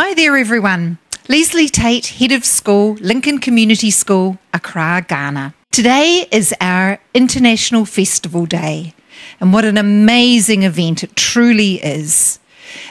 Hi there, everyone. Leslie Tate, Head of School, Lincoln Community School, Accra, Ghana. Today is our International Festival Day, and what an amazing event it truly is.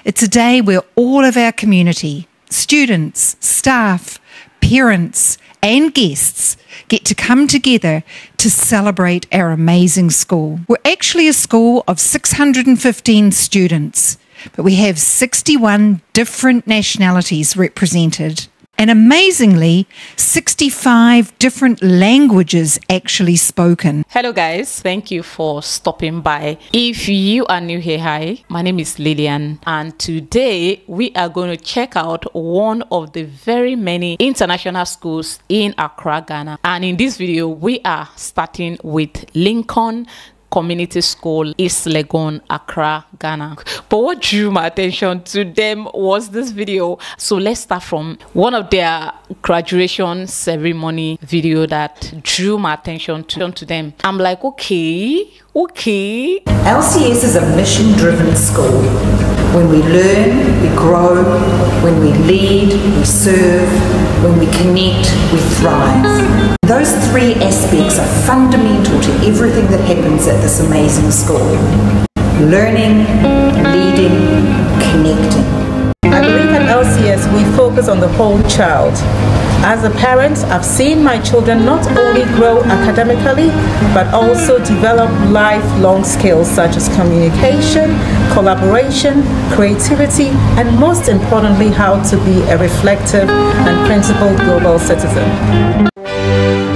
It's a day where all of our community, students, staff, parents, and guests get to come together to celebrate our amazing school. We're actually a school of 615 students but we have 61 different nationalities represented. And amazingly, 65 different languages actually spoken. Hello, guys. Thank you for stopping by. If you are new here, hi, my name is Lillian, and today we are going to check out one of the very many international schools in Accra, Ghana. And in this video, we are starting with Lincoln Community School, East Legon, Accra, Ghana. But what drew my attention to them was this video. So let's start from one of their graduation ceremony video that drew my attention to, to them. I'm like, okay, okay. LCS is a mission driven school. When we learn, we grow. When we lead, we serve. When we connect, we thrive. Those three aspects are fundamental to everything that happens at this amazing school learning, leading, connecting. I believe at LCS we focus on the whole child. As a parent, I've seen my children not only grow academically, but also develop lifelong skills such as communication, collaboration, creativity, and most importantly, how to be a reflective and principled global citizen. Música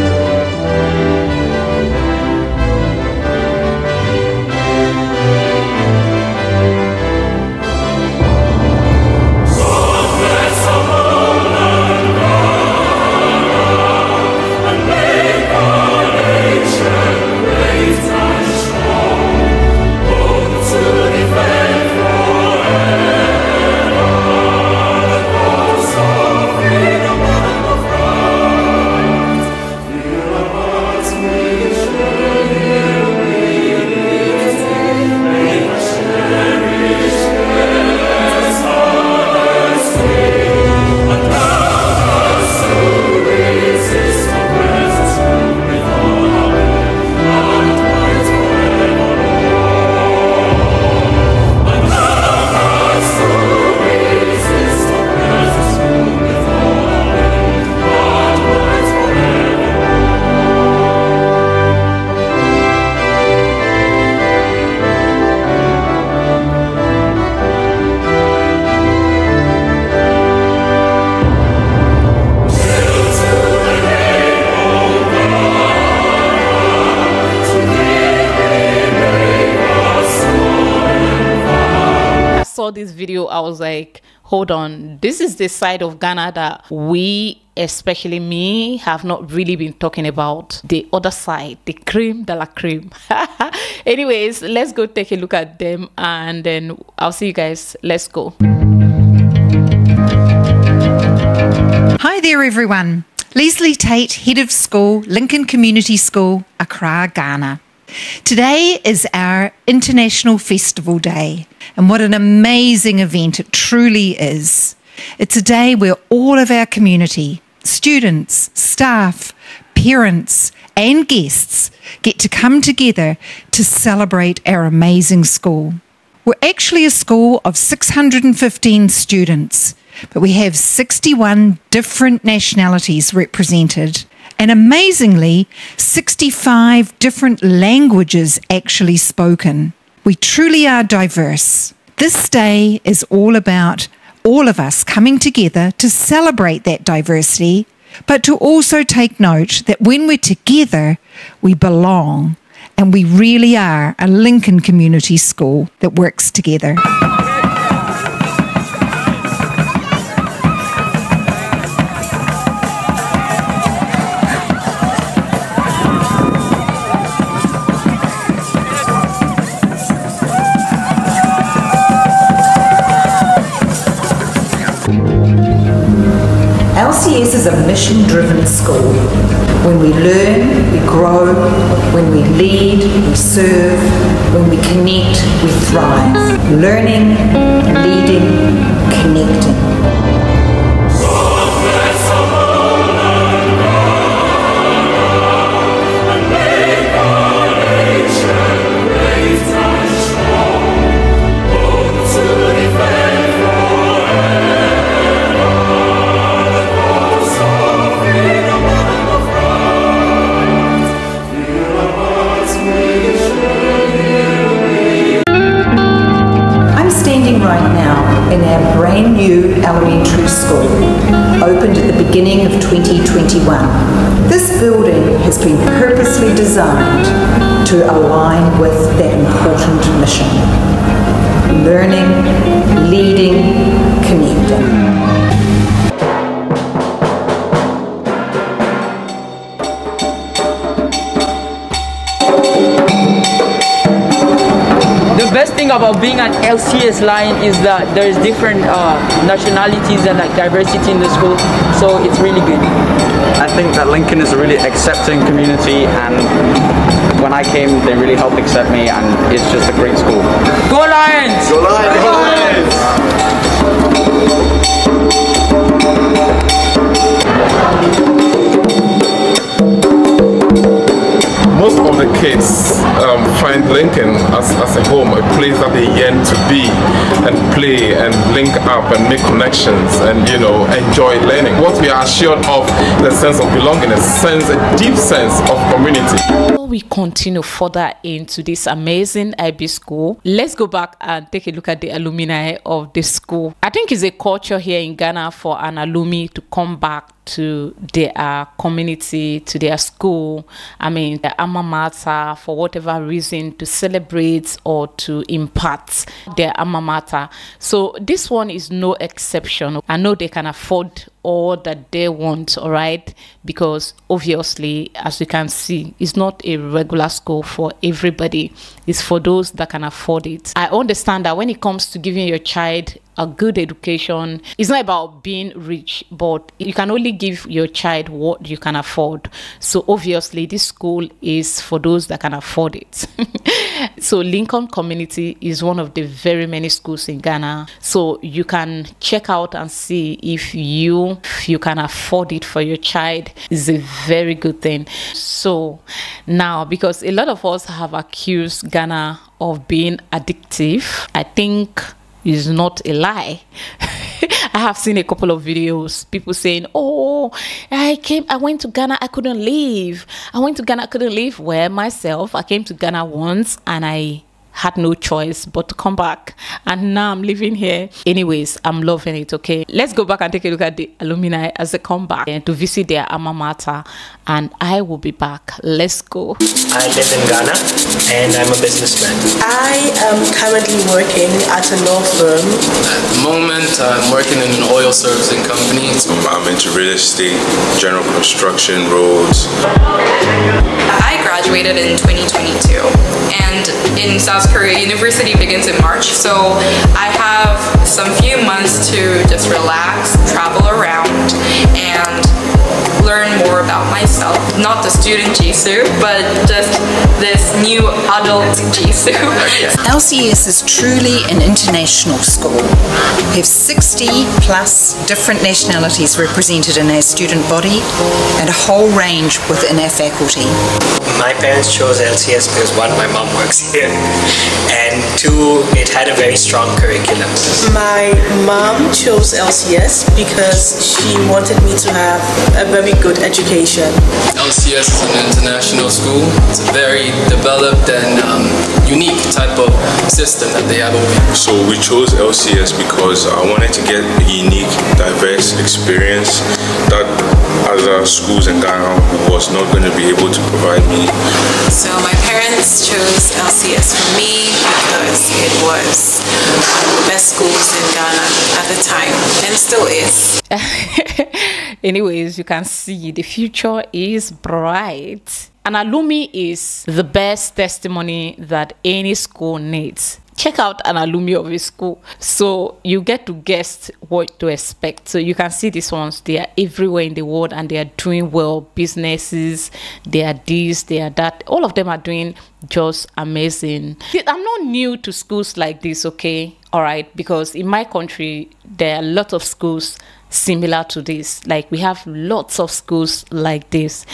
saw this video, I was like, hold on, this is the side of Ghana that we, especially me, have not really been talking about. The other side, the cream de la cream. Anyways, let's go take a look at them and then I'll see you guys. Let's go. Hi there, everyone. Leslie Tate, Head of School, Lincoln Community School, Accra, Ghana. Today is our International Festival Day, and what an amazing event it truly is. It's a day where all of our community, students, staff, parents, and guests get to come together to celebrate our amazing school. We're actually a school of 615 students, but we have 61 different nationalities represented and amazingly, 65 different languages actually spoken. We truly are diverse. This day is all about all of us coming together to celebrate that diversity, but to also take note that when we're together, we belong and we really are a Lincoln Community School that works together. Is a mission driven school. When we learn, we grow. When we lead, we serve. When we connect, we thrive. Learning, leading, connecting. Being an LCS Lion is that there's different uh, nationalities and like diversity in the school, so it's really good. I think that Lincoln is a really accepting community and when I came they really helped accept me and it's just a great school. Go Lions! Go Lions! Go Lions! Most of the kids um, find Lincoln as, as a home, a place that they yearn to be and play and link up and make connections and, you know, enjoy learning. What we are assured of the sense of belonging, a sense, a deep sense of community. Before we continue further into this amazing IB school, let's go back and take a look at the alumni of the school. I think it's a culture here in Ghana for an alumni to come back to their community, to their school, I mean, their alma mater, for whatever reason, to celebrate or to impart their alma mater. So this one is no exception. I know they can afford all that they want, all right? Because obviously, as you can see, it's not a regular school for everybody, it's for those that can afford it. I understand that when it comes to giving your child a good education. It's not about being rich, but you can only give your child what you can afford. So obviously, this school is for those that can afford it. so Lincoln Community is one of the very many schools in Ghana. So you can check out and see if you if you can afford it for your child. Is a very good thing. So now, because a lot of us have accused Ghana of being addictive, I think is not a lie. I have seen a couple of videos, people saying, Oh, I came, I went to Ghana, I couldn't leave. I went to Ghana, I couldn't leave. Where myself, I came to Ghana once and I had no choice but to come back. And now I'm living here. Anyways, I'm loving it, okay? Let's go back and take a look at the alumni as they come back and to visit their alma mater. And I will be back. Let's go. I live in Ghana and I'm a businessman. I am currently working at a law firm. At the moment, I'm working in an oil servicing company. I'm into real estate, general construction, roads. I graduated in 2022 and in South Korea, university begins in March, so I have some few months to just relax, travel around, myself. Not the student Jisoo, but just this new adult Jisoo. LCS is truly an international school. We have 60 plus different nationalities represented in our student body and a whole range within our faculty. My parents chose LCS because one, my mom works here, and two, it had a very strong curriculum. My mom chose LCS because she wanted me to have a very good education. LCS is an international school. It's a very developed and um, unique type of system that they have over here. So we chose LCS because I wanted to get a unique, diverse experience that other schools in Ghana was not going to be able to provide me. So my parents chose LCS for me because it was one of the best schools in Ghana at the time and still is. Anyways, you can see the future is bright. An alumni is the best testimony that any school needs. Check out an alumni of a school so you get to guess what to expect. So you can see these ones, they are everywhere in the world and they are doing well. Businesses, they are this, they are that. All of them are doing just amazing. I'm not new to schools like this, okay? All right, because in my country, there are a lot of schools similar to this. Like we have lots of schools like this.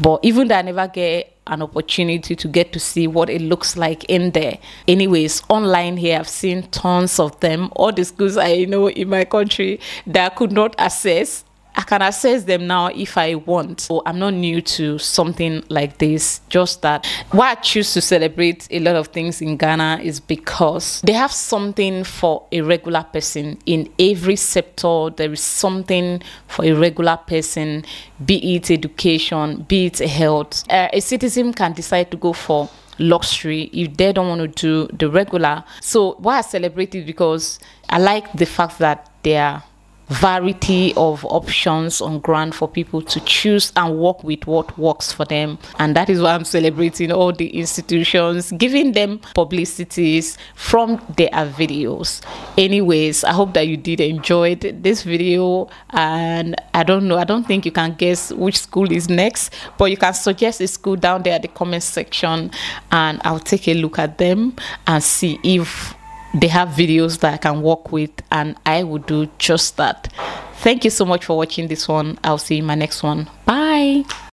But even though I never get an opportunity to get to see what it looks like in there. Anyways, online here I've seen tons of them. All the schools I know in my country that I could not access I can access them now if I want. So I'm not new to something like this. Just that why I choose to celebrate a lot of things in Ghana is because they have something for a regular person in every sector. There is something for a regular person, be it education, be it health. Uh, a citizen can decide to go for luxury if they don't want to do the regular. So why I celebrate it because I like the fact that they are variety of options on ground for people to choose and work with what works for them. And that is why i'm celebrating all the institutions giving them publicities from their videos. Anyways i hope that you did enjoy this video. And i don't know i don't think you can guess which school is next but you can suggest a school down there at the comment section and i'll take a look at them and see if they have videos that I can work with, and I will do just that. Thank you so much for watching this one. I'll see you in my next one. Bye.